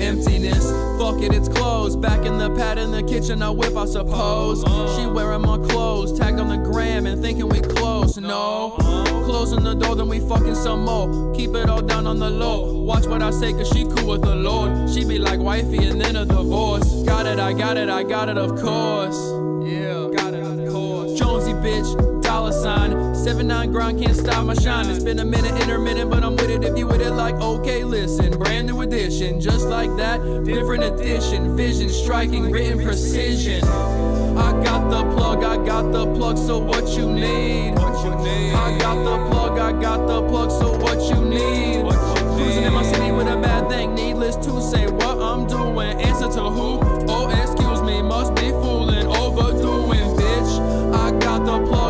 emptiness. Fuck it, it's closed. Back in the pad in the kitchen, I whip, I suppose. She wearing my clothes, tagged on the gram and thinking we close. No, closing the door, then we fucking some more. Keep it all down on the low. Watch what I say, cause she cool with the Lord. She be like wifey and then a divorce. Got it, I got it, I got it, of course. Yeah, got it, of course. Jonesy bitch, dollar sign. 7-9 grind can't stop my shine. It's been a minute, intermittent, but I'm with it if you with it like okay, listen. Brand new edition, just like that. Different edition, vision striking, written precision. I got the plug, I got the plug, so what you need? I got the plug, I got the plug, so what you need? Cruising in my city with a bad thing, needless to say what I'm doing. Answer to who? Oh, excuse me, must be fooling, overdoing, bitch. I got the plug,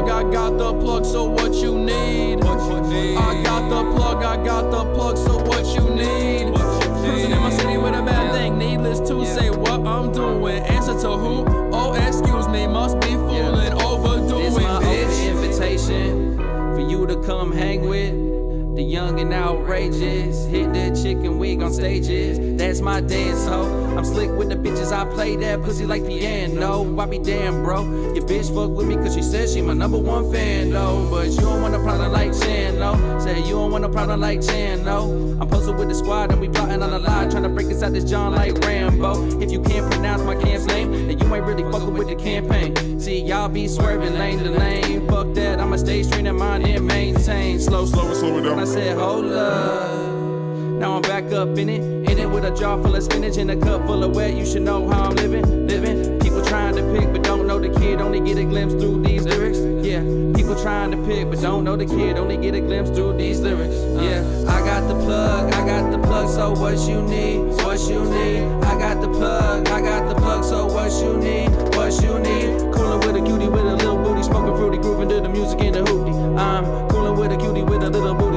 got the plug, so what you need? I got the plug, I got the plug, so what you need? Cruising in my city with a bad thing, needless to say what I'm doing. Answer to who? Oh, excuse me, must be fooling, overdoing, It's my bitch. open invitation for you to come hang with the young and outrageous. Hit the chicken wig on stages. That's my dance hoe. I'm slick with the bitches. I play that pussy like piano. I be damn, bro. Your bitch fuck with me cause she says she my number one fan, though. But you don't want a problem like Chano. Say you don't want a problem like Chano. I'm posted with the squad and we plotting on a lie. Trying to break out this John like Rambo. If you can't pronounce my camp's name, then you ain't really fucking with the campaign. See, y'all be swerving lane to lane. Fuck that, I'ma stay straight in mind and maintain. Slow, slow, slow it down. I said, hold up. Now I'm back up in it, in it with a jar full of spinach and a cup full of wet. You should know how I'm living, living. People trying to pick, but don't know the kid. Only get a glimpse through these lyrics. Yeah, people trying to pick, but don't know the kid. Only get a glimpse through these lyrics. Yeah, I got the plug, I got the plug. So what you need? What you need? I got the plug, I got the plug. So what you need? What you need? Coolin' with a cutie with a little booty, smoking fruity, grooving to the music in the hoopty. I'm coolin' with a cutie with a little booty,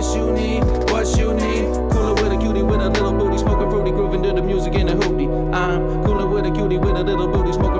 what you need? What you need? Coolin' with a cutie with a little booty, smoking fruity, grooving to the music in the hoopty. I'm coolin' with a cutie with a little booty, smoking